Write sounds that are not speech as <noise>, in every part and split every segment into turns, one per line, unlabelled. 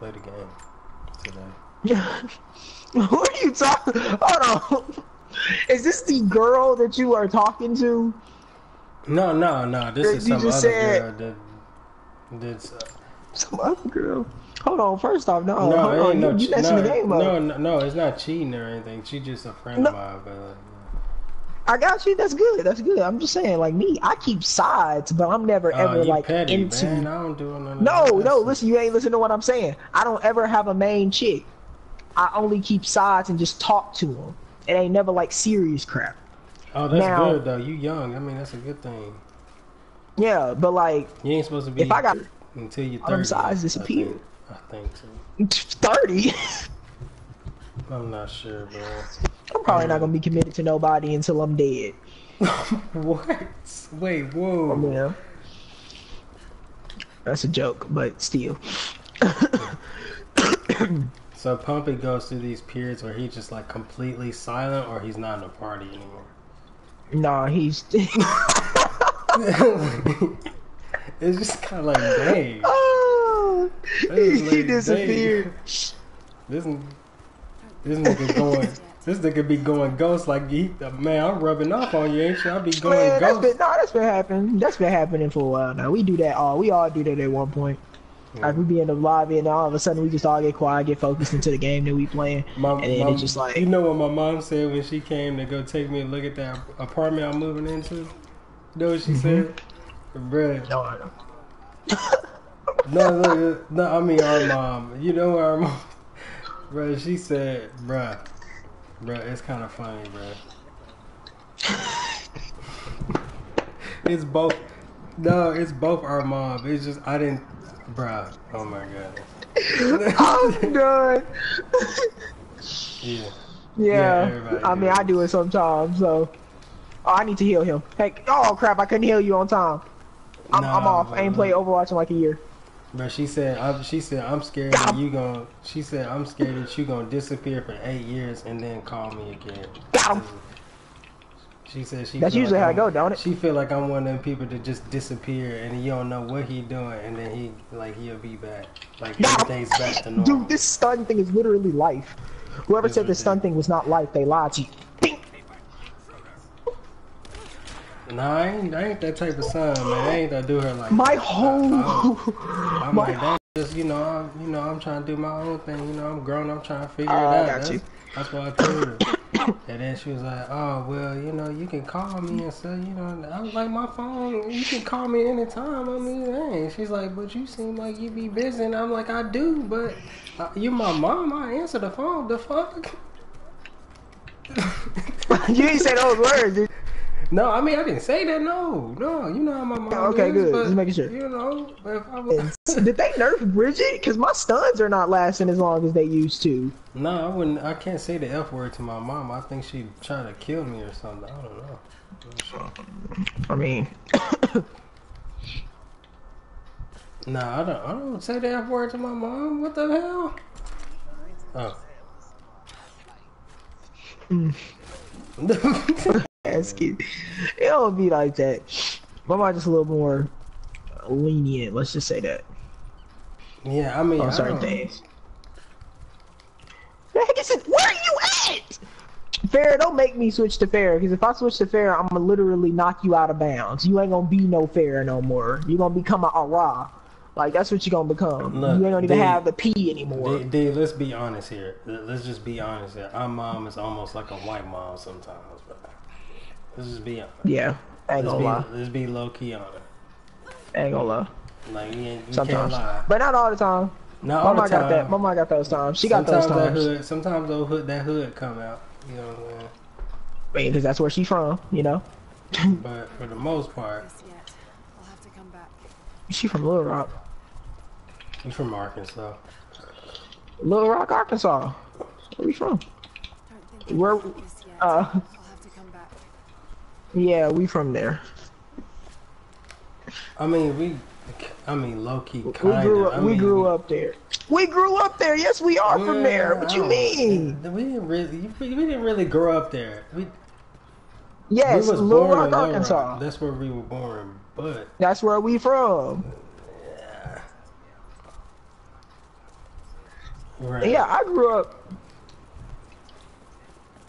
play the game today. <laughs>
Who are you talking? Hold on. Is this the girl that you are talking to?
No, no, no. This is some other
said-
girl that that's. Uh,
Some other girl. Hold on. First off, no,
no,
hold on.
no.
you, you messing
no,
the game up.
no, no, no, it's not cheating or anything. She's just a friend
No.
of mine, but. Uh,
I got you. That's good. That's good. I'm just saying, like me, I keep sides, but I'm never
Oh,
ever like
petty,
into.
man. I don't do none
No, no. Listen, you ain't listening to what I'm saying. I don't ever have a main chick. I only keep sides and just talk to them. It ain't never like serious crap.
Oh, that's
now-
good though. You young. I mean, that's a good thing.
Yeah, but like
You ain't supposed to be.
if I got
until you thirty.
sides
I
disappeared.
think, I think so. <laughs>
thirty,
I'm not sure, bro.
I'm probably not gonna be committed to nobody until I'm dead. <laughs>
what? Wait, whoa.
Yeah. That's a joke, but still. <coughs>
So Pumpy goes through these periods where he's just like completely silent, or he's not in a party anymore.
nah, he's. <laughs> <laughs>
it's just kind of like, dang,
oh, he
like,
disappeared.
this this nigga going, this nigga be going ghost like he, man. I'm rubbing off on you, ain't you? I be going
Man, that's
ghost.
been nah, that's been happening. That's been happening for a while now. We do that all. We all do that at one point. Like we be in the lobby and all of a sudden we just all get quiet, get focused into the game that we playing,
My,
and then
my-
it's just like
you know what my mom said when she came to go take me and look at that apartment I'm moving into. You know what she mm-hmm. said, Bruh,
no, I don't. <laughs>
No, look, no, I mean our mom. You know our mom, <laughs> bro. She said, "Bruh, bruh, it's kind of funny, bro. <laughs> it's both. No, it's both our mom. It's just I didn't, bro. Oh my god. <laughs>
Oh, I'm done.
Yeah.
Yeah,
everybody
I mean. I do it sometimes. So, oh, I need to heal him. Hey, oh crap! I couldn't heal you on time. I'm, I'm
Nah,
off. I ain't
bro.
played Overwatch in like a year.
But she said, I'm, she said, I'm scared that you gon' She said, I'm scared that you gonna disappear for eight years and then call me again.
Got him.
She said she.
That's usually
like
how it
I'm-
go, don't it?
She feel like I'm one of them people that just disappear and you don't know what he doing and then he like he'll be back, like
Got him.
everything's back to normal.
Dude, this stun thing is literally life. Whoever
Is
said
it
this stun thing was not life, they lied to you. Ding.
Nah, I ain't, I ain't that type of son, man. I ain't gonna do her like
My
that.
whole, <laughs>
I'm
my
like. Just you know, I'm, you know, I'm trying to do my own thing. You know, I'm grown. I'm trying to figure
Oh,
it
I
out.
got
that's,
you.
that's why I told her. and then she was like, "Oh, well, you know, you can call me and say, you know." I was like, "My phone, you can call me anytime." I mean, dang. She's like, "But you seem like you be busy," and I'm like, "I do, but uh, you my mom. I answer the phone. The fuck." <laughs>
you ain't say those words. Dude.
No, I mean I didn't say that. No, no, you know how my mom
Okay,
is,
good.
but,
Just making sure.
You know, but if I was,
Did they nerf Bridget? Because my stuns are not lasting as long as they used to.
no, I wouldn't. I can't say the f word to my mom. I think she'd try to kill me or something. I don't know. I'm not sure.
I mean, <coughs>
Nah, I don't. I don't say the f word to my mom. What the hell? Oh. Hmm.
ask <laughs> it. It don't be like that. My mom just a little more lenient. Let's just say that.
yeah, I mean,
on
I
certain
don't-
things. The heck is it? Where are you at? Pharah, don't make me switch to Pharah, because if I switch to Pharah, I'm gonna literally knock you out of bounds. You ain't gonna be no Pharah no more. You're gonna become a ara. Like that's what you're gonna become.
Look,
you ain't gonna even have the P anymore.
D, D, let's be honest here. Let's just be honest here. Our mom is almost like a white mom sometimes, bro. Let's just be
yeah, I ain't
Let's
gonna lie.
be, be low key on it.
I ain't gonna lie.
Like you, ain't- you can't
Sometimes,
lie.
but not all the time.
Not all
Mama
the time.
got that. Mama got those times. She got
sometimes
those
that hood, sometimes those hood, that hood come out. You know what I'm saying?
I mean, because that's where she's from. You know, <laughs>
But for the most part,
This. I'll have to come back.
she from Little Rock,
you from Arkansas.
Little Rock, Arkansas. Where we from?
Don't think
Where-
I've got this yet.
Uh,
I'll have to come back.
Yeah, we from there.
I mean, we, I mean, low key, Kinda.
We
kind
grew
of.
up. we grew up there. We grew up there. Yes, we are from there. What you mean?
We didn't really, we didn't really grow up there. We,
Yes,
we was
Little Rock, Arkansas.
Rock. That's where we were born. But
That's where we from.
Right.
Yeah, I grew up.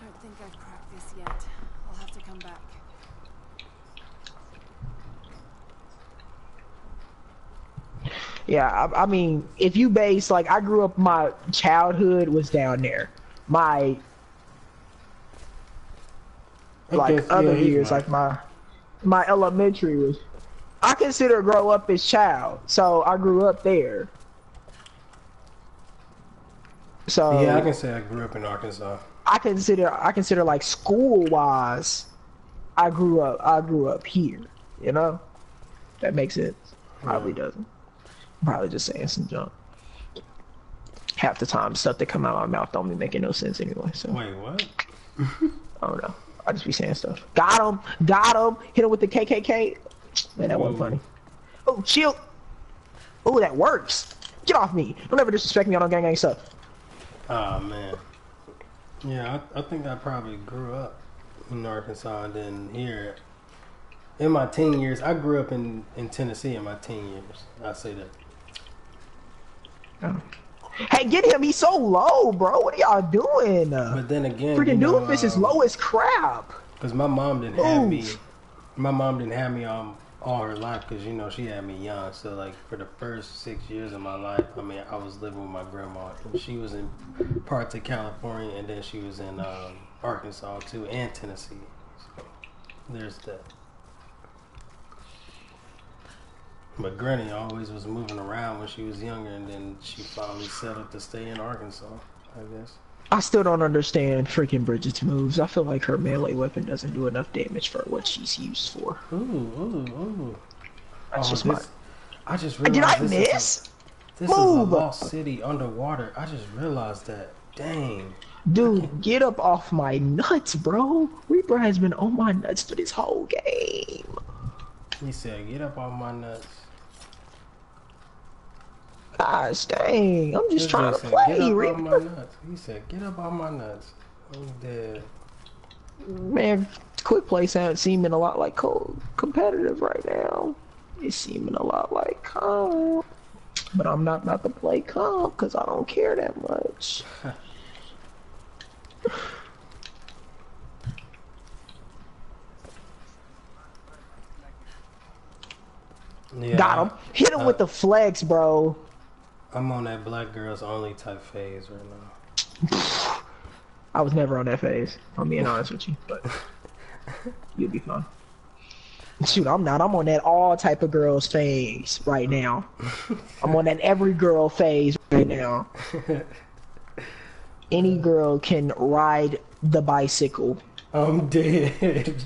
Don't think I've cracked this yet. I'll have to come back.
Yeah, I, I mean, if you base like I grew up, my childhood was down there. My like
guess,
other
yeah,
years, like my my elementary was. I consider grow up as child, so I grew up there. So
Yeah, I can say I grew up in Arkansas.
I consider I consider like school wise, I grew up I grew up here. You know, that makes sense. Probably doesn't. Probably just saying some junk. Half the time, stuff that come out of my mouth don't be making no sense anyway. So
Wait, what?
I don't know. I just be saying stuff. Got him, got him. Hit him with the KKK. Man, that wasn't funny. Oh, chill. Oh, that works. Get off me. Don't ever disrespect me on no gang gang stuff.
Oh man. Yeah, I, I think I probably grew up in Arkansas and then here. In my teen years, I grew up in, in Tennessee in my teen years. I say that.
Hey, get him. He's so low, bro. What are y'all doing?
But then again,
Freaking
you know,
doofus is
um,
low as crap.
Cause my mom didn't have me. My mom didn't have me um all her life because you know she had me young. So like for the first six years of my life, I mean I was living with my grandma. And she was in parts of California, and then she was in um, Arkansas too, and Tennessee. So there's that. But Granny always was moving around when she was younger, and then she finally settled to stay in Arkansas. I guess.
I still don't understand freaking Bridget's moves. I feel like her melee weapon doesn't do enough damage for what she's used for.
Ooh, ooh, ooh.
That's
Oh,
just
this- I just realized.
Did I
this is a-
miss?
This is a lost city underwater. I just realized that. Dang.
Dude, get up off my nuts, bro. Reaper has been on my nuts for this whole game.
He said, "Get up off my nuts."
Gosh dang, I'm just trying to play,
Get up my <laughs> nuts. He said, "Get up on my nuts." I'm dead.
Man, quick play sounds seeming a lot like co- competitive right now. It's seeming a lot like comp. But I'm not about to play comp because I don't care that much. <laughs>
Yeah,
Got him. Hit him
uh,
with the flex, bro.
I'm on that black girls only type phase right now. <laughs>
I was never on that phase. I'm being honest with you, but <laughs> you'll be fine. Shoot, I'm not. I'm on that all type of girls phase right now. <laughs> I'm on that every girl phase right now. Any girl can ride the bicycle.
I'm dead.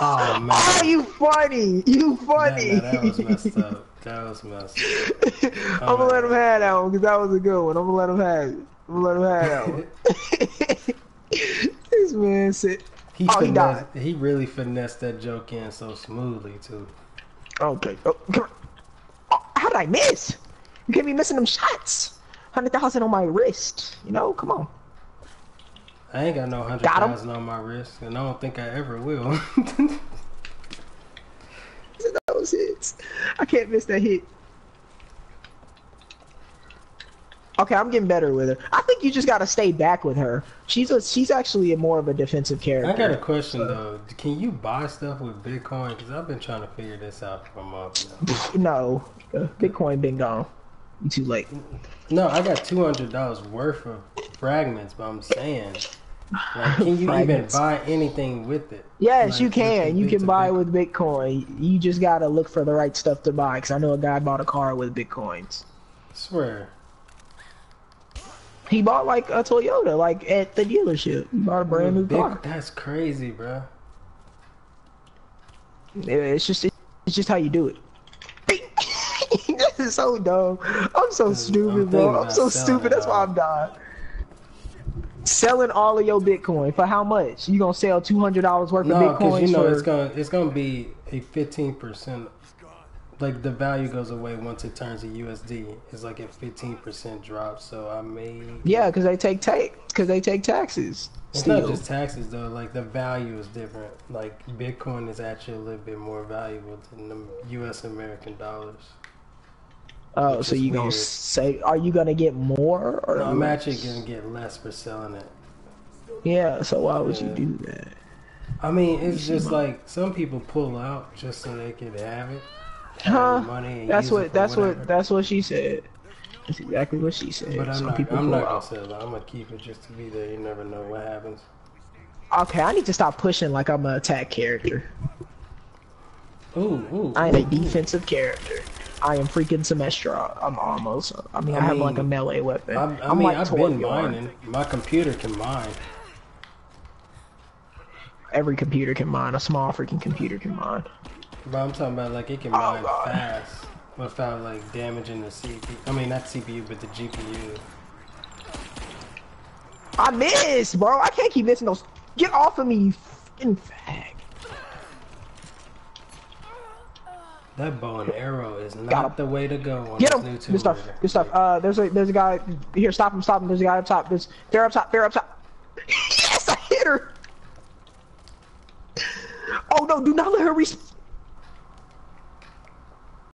oh man.
Oh, you funny! You funny!
that, that was messed up. That was messed up. <laughs>
I'm gonna let him have that one because that was a good one. I'm gonna let him have it. I'm gonna let him have that one. <laughs> <laughs> this man said,
He,
Oh, he
finessed, he really finessed that joke in so smoothly too.
Okay. Oh. Oh, how did I miss? You can't be missing them shots. Hundred thousand on my wrist. You know, come on.
I ain't got no hundred thousand on my wrist, and I don't think I ever will.
Hits. I can't miss that hit. Okay, I'm getting better with her. I think you just gotta stay back with her. She's a she's actually a more of a defensive character.
I got a question though. Can you buy stuff with Bitcoin? Because I've been trying to figure this out for a month now.
No, uh, Bitcoin been gone. You too late.
No, I got two hundred dollars worth of fragments, but I'm saying, like, can you <laughs> even buy anything with it?
Yes,
Like,
you can. You can buy
Bitcoin?
with Bitcoin. You just gotta look for the right stuff to buy. Cause I know a guy bought a car with Bitcoins.
Swear.
He bought like a Toyota, like at the dealership. He bought a brand new
Big-
car.
That's crazy, bro.
Yeah, It's just it's just how you do it. <laughs> this is so dumb. I'm so stupid,
thinking
bro. I'm so stupid. That's why. I'm dying. Selling all of your Bitcoin for how much? You gonna sell two hundred dollars worth
No,
of
because
Bitcoins
you know
for?
it's gonna it's gonna be a fifteen percent. Like the value goes away once it turns to USD. It's like a fifteen percent drop. So I may.
Yeah, because they take take because they take taxes.
It's not just taxes though. Like the value is different. Like Bitcoin is actually a little bit more valuable than the U.S. American dollars.
Oh, so you gonna say? Are you gonna get more or?
No, I'm
less?
actually gonna get less for selling it.
Yeah. So why would you do that?
I mean, it's just like some people pull out just so they can have it.
Huh?
Money
That's what. That's
whatever.
what. That's what she said. That's exactly what she said.
But I'm
Some
not.
people
I'm
pull
not gonna
out.
sell it. I'm gonna keep it just to be there. You never know what happens.
Okay, I need to stop pushing like I'm an attack character.
Ooh, ooh.
I am a defensive character. I am freaking Symmetra. I'm almost. I mean, I,
I
have like a melee weapon.
I, I mean,
like
I've been mining. My computer can mine.
Every computer can mine. A small freaking computer can mine.
But I'm talking about like it can
Oh,
mine
God.
fast without like damaging the CPU. I mean, not CPU, but the GPU.
I miss, bro. I can't keep missing those. Get off of me, you fucking fag.
That bow and arrow is not the way to go on
Get
this
him.
new
Good stuff. Good stuff. Uh, there's a there's a guy here. Stop him. Stop him. There's a guy up top. There's Pharah up top. Pharah up top. <laughs> yes, I hit her. Oh no! Do not let her respawn.